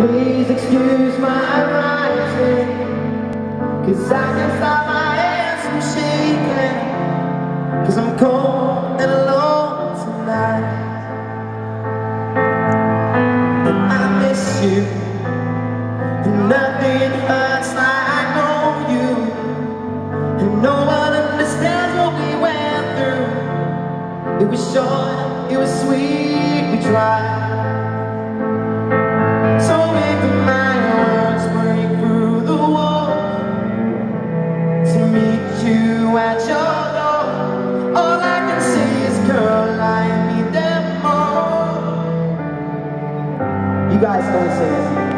Please excuse my rising. Cause I can't stop my hands from shaking. Cause I'm cold and alone tonight. And I miss you. And nothing hurts like I know you. And no one understands what we went through. It was short, it was sweet, we tried. You guys don't say it.